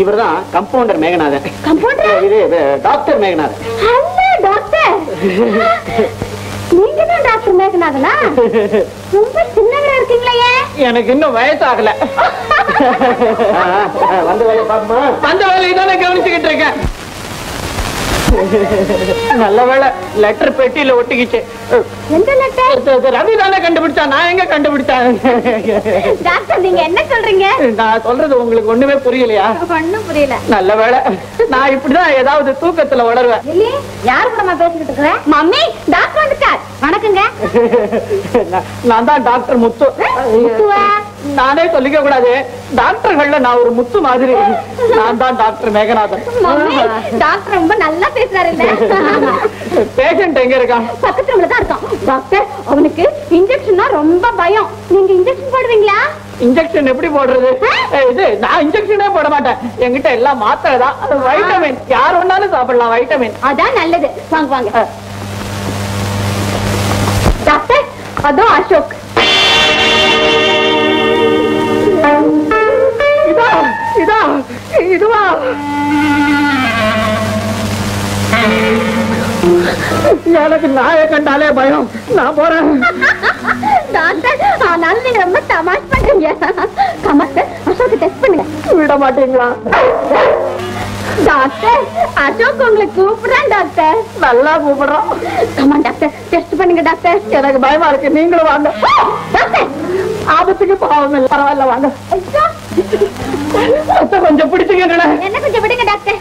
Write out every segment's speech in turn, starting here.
இவர்தான் compounder Meganathan. Compounder இது, doctor Meganathan. Hello doctor நீங்க தான் டாக்டர் மேகநாதனா? ரொம்ப சின்னவரா இருக்கீங்களே. எனக்கு இன்னும் வயசாகல. வந்த வேலையை பாப்பமா வந்த வேலையை தான் கவனிச்சுக்கிட்டு இருக்கேன். நல்ல வேலை லெட்டர் பெட்டியில ஒட்டிக்கிச்சு. எந்த லெட்டர் ரவி தானே கண்டுபிடிச்சா நான் எங்க கண்டுபிடிச்சேன்? டாக்டர் நீங்க என்ன சொல்றீங்க? நான் சொல்றது உங்களுக்கு ஒண்ணுமே புரியலையா? ஒண்ணும் புரியல. நல்ல வேலை நான் இப்படிதான் ஏதாவது தூக்கத்துல உளருவேன் யார் கூடமா பேசிக்கிட்டு இருக்கிற மம்மி டாக்டர் வந்துட்டார். வணக்கங்க. நான்- தான் டாக்டர் முத்து. முத்துவா? நானே சொல்லிக்க கூடாது டாக்டர்கள்ல நான் ஒரு முத்து மாதிரி. நான் தான் டாக்டர் மேகநாதன். டாக்டர் ரொம்ப நல்லா பேசுறாரு பேஷண்ட் எங்க இருக்கான்? பக்கத்து ரூம்ல தான் இருக்கான். டாக்டர் அவனுக்கு இன்ஜெக்ஷன்னா ரொம்ப பயம். நீங்க இன்ஜெக்ஷன் போடுவீங்களா? இன்ஜெக்ஷன் எப்படி போடுறது? இது நான் இன்ஜெக்ஷனே போட மாட்டேன். என்கிட்ட எல்லாம் மாத்திரை தான். அது வைட்டமின் யார் வேணாலும் சாப்பிடலாம் வைட்டமின் அதான் நல்லது. வாங்க வாங்க. டாக்டர் அதோ அசோக். இதுவா? எனக்கு நாயை கண்டாலே பயம். நான் போறேன். டாக்டர் ஆனாலும் நீங்க ரொம்ப தமாஷ் பண்றீங்க. கமாஸ்டர் அசோக் டெஸ்ட் பண்ணுங்க. விட மாட்டீங்களா? டாக்டர் அசோக் உங்களை கூப்பிடுறேன் டாக்டர். நல்லா கூப்பிடுறோம் கமான் டாக்டர் டெஸ்ட் பண்ணுங்க டாக்டர். எனக்கு பயமா இருக்கு. நீங்களும் வாங்க. டாக்டர். ஆபத்துக்கு பாவம் இல்லை பரவாயில்ல வாங்க. அத்தை கொஞ்சம் பிடிச்சுக்கங்களேன் என்ன கொஞ்சம் விடுங்க டாக்டர்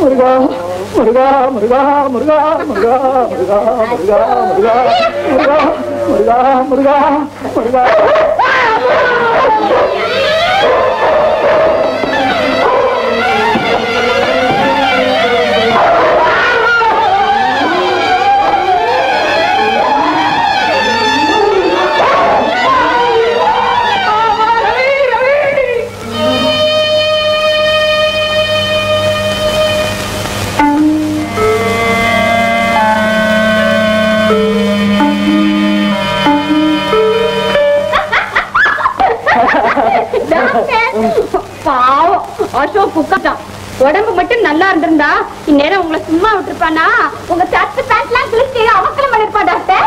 முருகா முருகா முருகா முருகா முருகா முருகா முருகா முருகா முருகா முருகா முருகா முருகா அசோக் உட்காட்டான் உடம்பு மட்டும் நல்லா இருந்திருந்தா இந்நேரம் உங்களை சும்மா விட்டுருப்பானா? உங்க சட்டு பேண்ட்லாம் கிழிச்சு அவசரம் பண்ணிருப்பா டாக்டர்